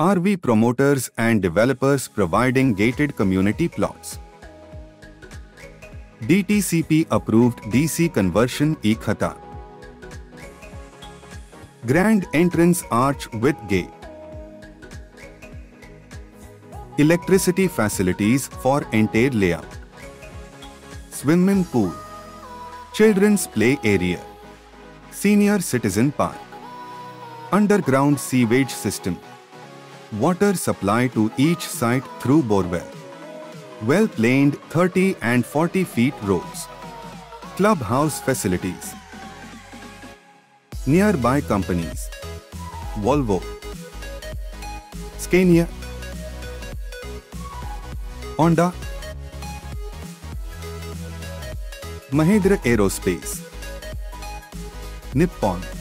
RV promoters and developers providing gated community plots. DTCP approved DC conversion e Khata. Grand entrance arch with gate. Electricity facilities for entire layout. Swimming pool. Children's play area. Senior citizen park. Underground sewage system. Water supply to each site through borewell. Well planed 30 and 40 feet roads. Clubhouse facilities. Nearby companies. Volvo. Scania. Honda. Mahindra Aerospace. Nippon.